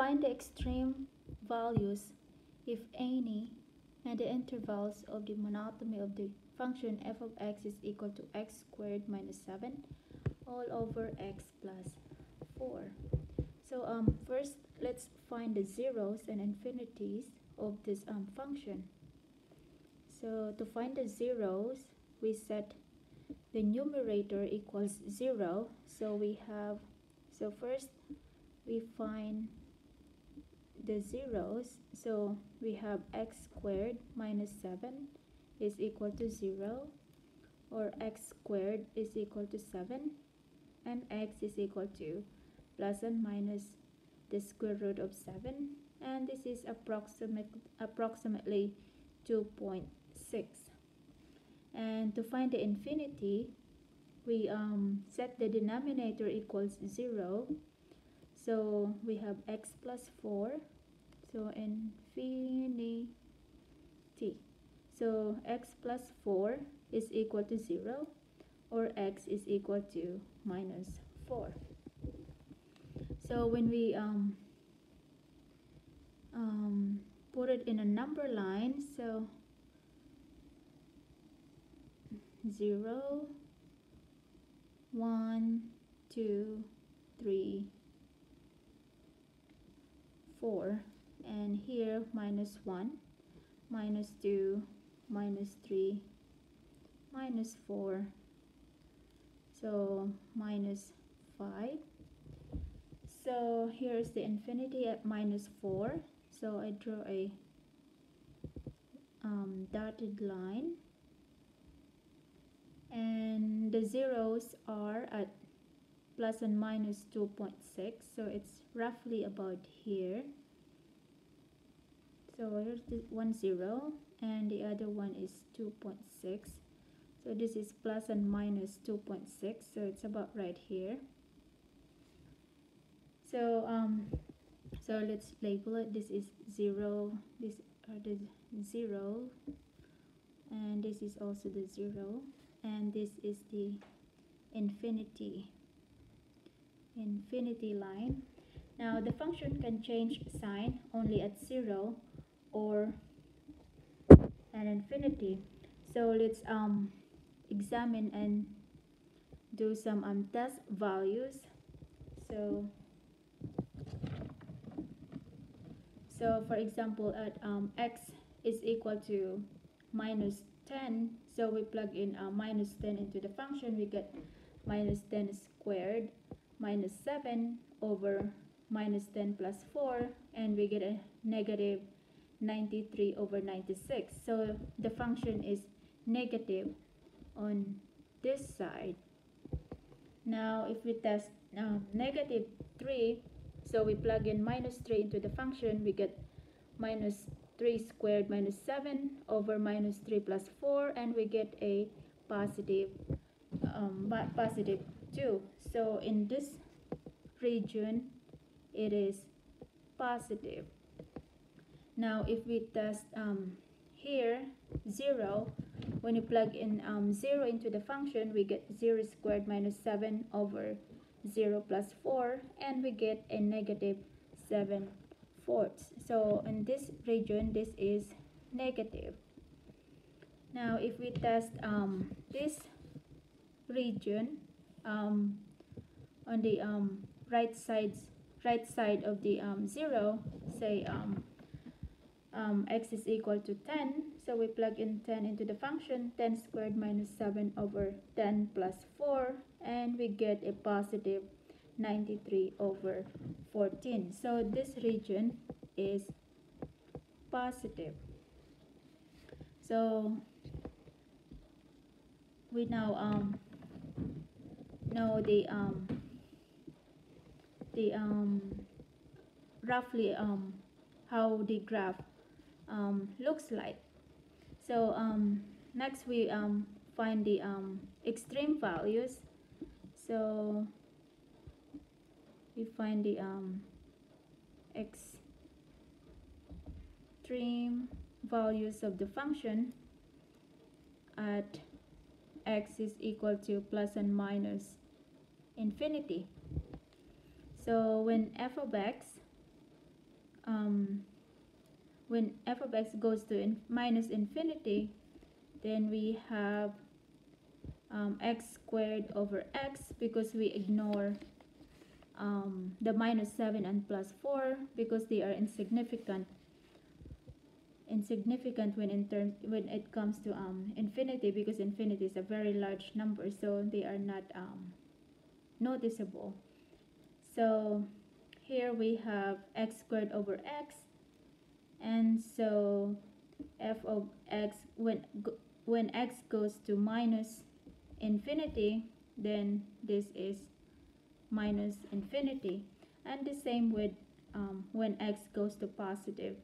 find the extreme values, if any, and the intervals of the monotony of the function f of x is equal to x squared minus 7 all over x plus 4. So um, first, let's find the zeros and infinities of this um, function. So to find the zeros, we set the numerator equals 0. So we have, so first we find the zeros. So we have x squared minus 7 is equal to 0 or x squared is equal to 7 and x is equal to plus and minus the square root of 7 and this is approximate, approximately 2.6 and to find the infinity we um, set the denominator equals 0 so we have x plus 4 so infinity. So x plus 4 is equal to 0 or x is equal to minus 4 so when we um, um, put it in a number line so 0 1 2 3 4 and here minus 1 minus 2 minus 3 minus 4 so minus 5 so here's the infinity at minus 4 so I draw a um, dotted line. And the zeros are at plus and minus 2.6 so it's roughly about here so here's one zero and the other one is 2.6 so this is plus and minus 2.6 so it's about right here. So um so let's label it. This is zero this are the zero and this is also the zero and this is the infinity infinity line. Now the function can change sign only at zero or an infinity. So let's um examine and do some um, test values. So so for example at um, x is equal to minus 10 so we plug in uh, minus 10 into the function we get minus 10 squared minus 7 over minus 10 plus 4 and we get a negative 93 over 96 so the function is negative on this side. Now if we test uh, negative 3 so we plug in minus 3 into the function we get minus 3 squared minus 7 over minus 3 plus 4 and we get a positive um, positive 2 so in this region it is positive now if we test um, here 0 when you plug in um, 0 into the function we get 0 squared minus 7 over 0 plus 4 and we get a negative 7 fourths. So in this region this is negative. Now if we test um, this region um, on the um, right sides right side of the um, 0 say um, um, x is equal to 10 so we plug in 10 into the function 10 squared minus 7 over 10 plus 4 and we get a positive 93 over 14 so this region is positive. So we now um know the um the um roughly um how the graph looks like. So um, next we um, find the um, extreme values. So we find the um, extreme values of the function at x is equal to plus and minus infinity. So when f of x um, when f of x goes to in minus infinity, then we have um, x squared over x because we ignore um, the minus 7 and plus 4 because they are insignificant. Insignificant when in terms when it comes to um, infinity because infinity is a very large number so they are not um, noticeable. So here we have x squared over x and so f of x when when x goes to minus infinity then this is minus infinity. And the same with um, when x goes to positive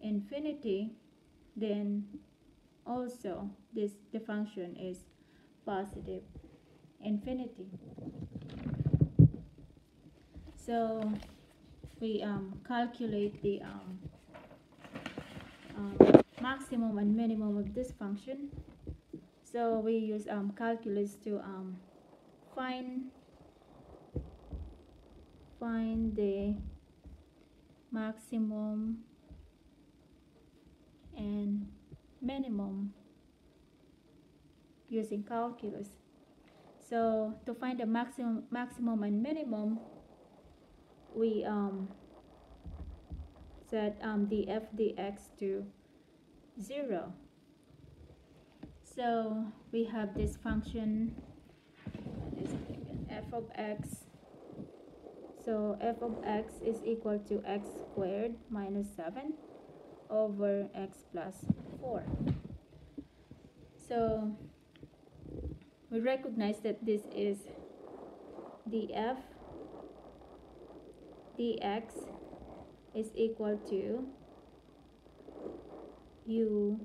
infinity then also this the function is positive infinity. So we um, calculate the um, um, maximum and minimum of this function so we use um, calculus to um, find find the maximum and minimum using calculus. So to find the maximum maximum and minimum, we um, set um, the f to 0. So we have this function f of x. So f of x is equal to x squared minus 7 over x plus 4. So we recognize that this is df dx is equal to u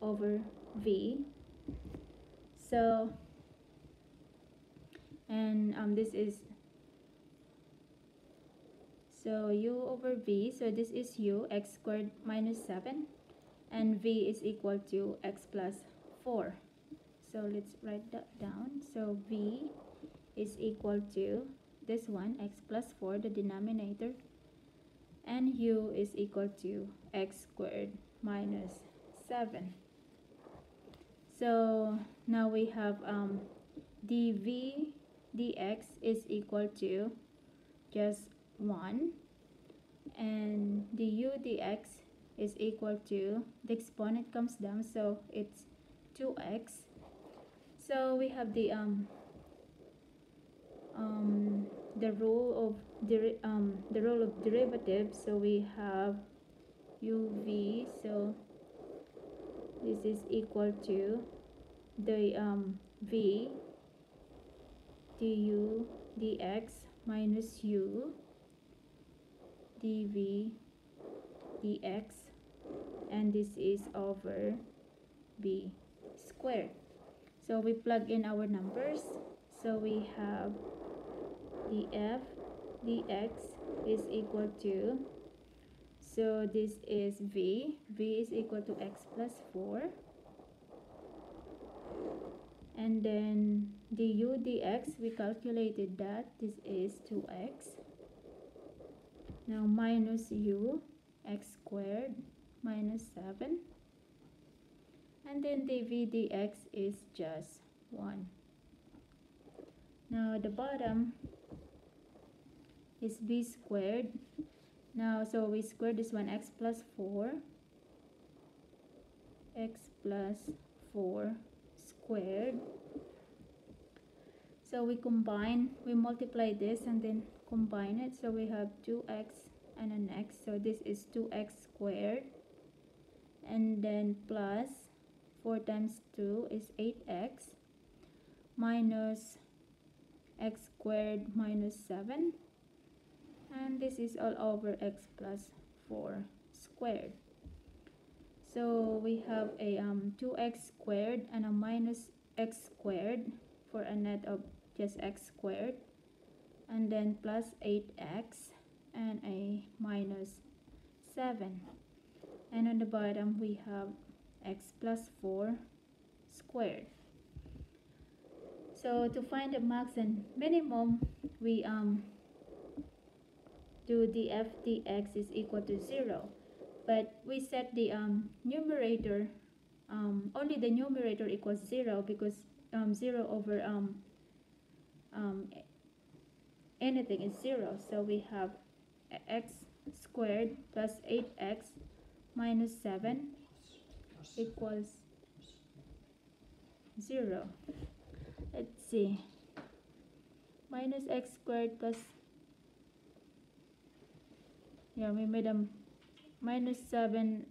over v. So, and um, this is so u over v, so this is u, x squared minus 7, and v is equal to x plus 4. So let's write that down. So v is equal to this one, x plus 4, the denominator, and u is equal to x squared minus 7. So now we have um, dv dx is equal to just 1 and the u dx is equal to the exponent comes down so it's 2x so we have the um um the role of the um the rule of derivatives so we have uv so this is equal to the um v du dx minus u dv dx and this is over v squared. So we plug in our numbers. So we have df dx is equal to so this is v v is equal to x plus 4 and then du dx we calculated that this is 2x now minus u x squared minus 7 and then dv dx is just 1. Now the bottom is v squared. Now so we square this one x plus 4 x plus 4 squared. So we combine, we multiply this and then combine it so we have 2x and an x so this is 2x squared and then plus 4 times 2 is 8x minus x squared minus 7 and this is all over x plus 4 squared. So we have a um, 2x squared and a minus x squared for a net of just x squared. And then plus 8x and a minus 7 and on the bottom we have x plus 4 squared. So to find the max and minimum we um do df dx is equal to 0 but we set the um, numerator um, only the numerator equals 0 because um, 0 over um, um, anything is 0 so we have x squared plus 8x minus 7 equals 0 let's see. Minus x squared plus yeah we made a minus 7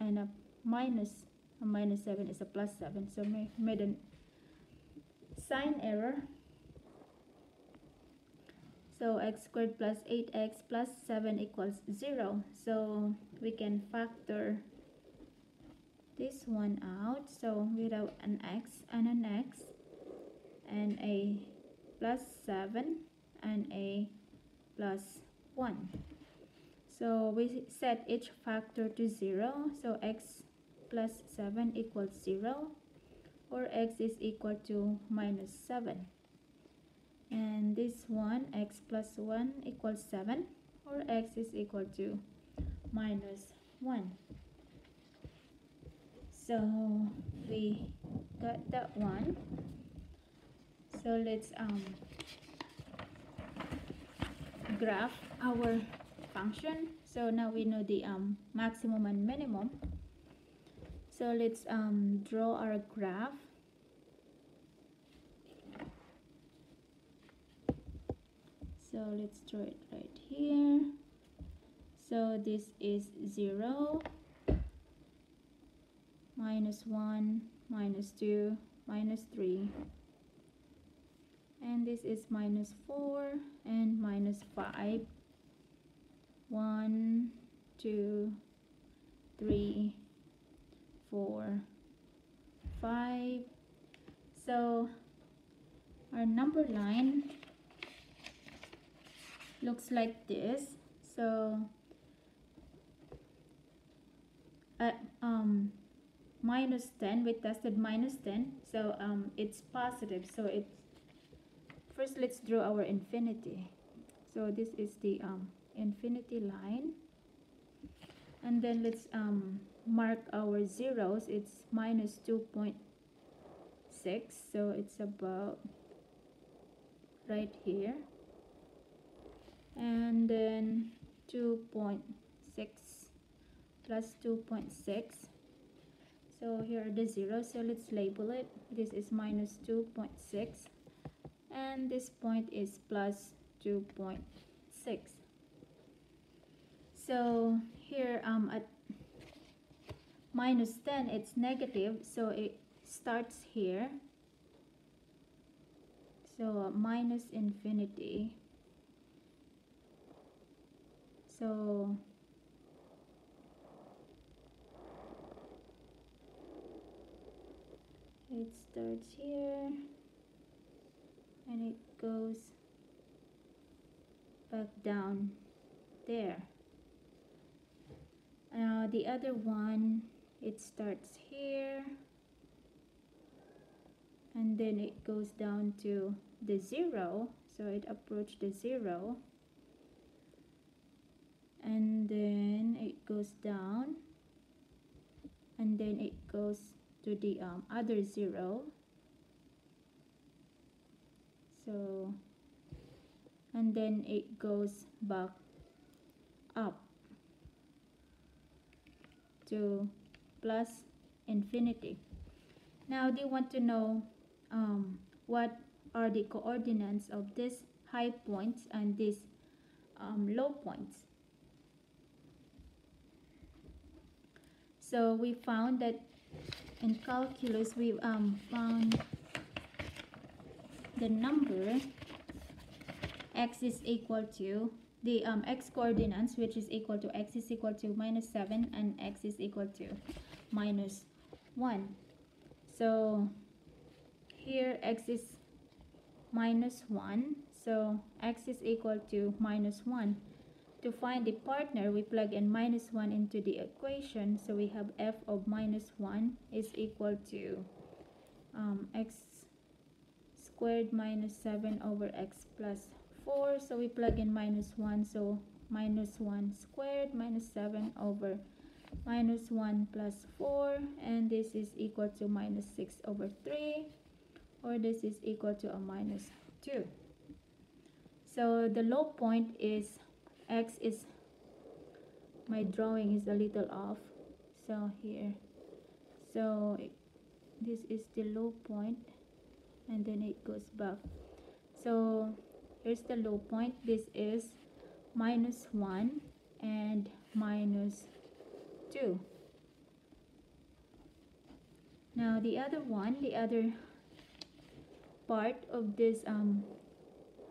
and a minus a minus 7 is a plus 7 so we made a sign error. So x squared plus 8x plus 7 equals 0 so we can factor this one out. So we have an x and an x and a plus 7 and a plus 1 so we set each factor to 0 so x plus 7 equals 0 or x is equal to minus 7 and this one x plus 1 equals 7 or x is equal to minus 1 so we got that one. So let's um graph our function. So now we know the um maximum and minimum. So let's um draw our graph. So let's draw it right here. So this is 0 minus 1 minus 2 minus 3 and this is minus 4 and minus 5 1 2 3 4 5 so our number line looks like this. So at um minus 10 we tested minus 10 so um it's positive. So it's first let's draw our infinity. So this is the um infinity line. And then let's um mark our zeros. It's minus 2.6 so it's about right here. And then 2.6 plus 2.6 so here are the zeros so let's label it. This is minus 2.6 and this point is plus 2.6 so here um at minus 10 it's negative so it starts here. So minus infinity. So it starts here and it goes back down there now the other one it starts here. And then it goes down to the zero. So it approached the zero. And then it goes down. And then it goes to the um, other zero. So and then it goes back up to plus infinity. Now they want to know um, what are the coordinates of these high points and these um, low points. So we found that in calculus we um, found the number x is equal to the um, x coordinates which is equal to x is equal to minus 7 and x is equal to minus 1. So here x is minus 1 so x is equal to minus 1 to find the partner, we plug in minus 1 into the equation. So we have f of minus 1 is equal to um, x squared minus 7 over x plus 4. So we plug in minus 1. So minus 1 squared minus 7 over minus 1 plus 4 and this is equal to minus 6 over 3 or this is equal to a minus 2 so the low point is x is my drawing is a little off so here so this is the low point and then it goes back so here's the low point. This is minus 1 and minus 2 now the other one the other part of this um,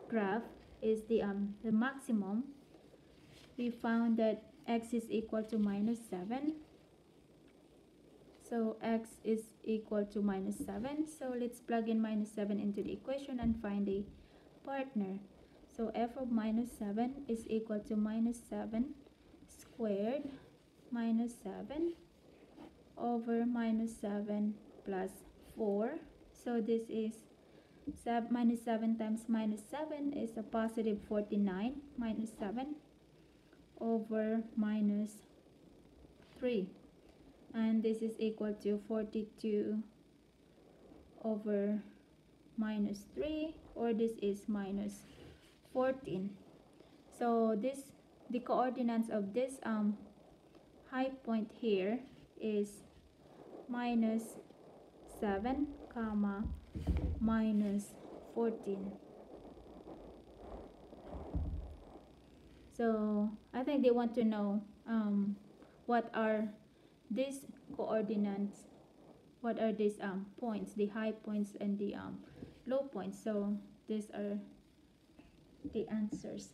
graph is the um the maximum. We found that x is equal to minus 7 so x is equal to minus 7 so let's plug in minus 7 into the equation and find a partner. So f of minus 7 is equal to minus 7 squared minus 7 over minus 7 plus 4 so this is minus 7 times minus 7 is a positive 49 minus 7 over minus 3 and this is equal to 42 over minus 3 or this is minus 14 so this the coordinates of this um high point here is minus 7 comma minus 14 so I think they want to know um, what are these coordinates what are these um, points the high points and the um, low points. So these are the answers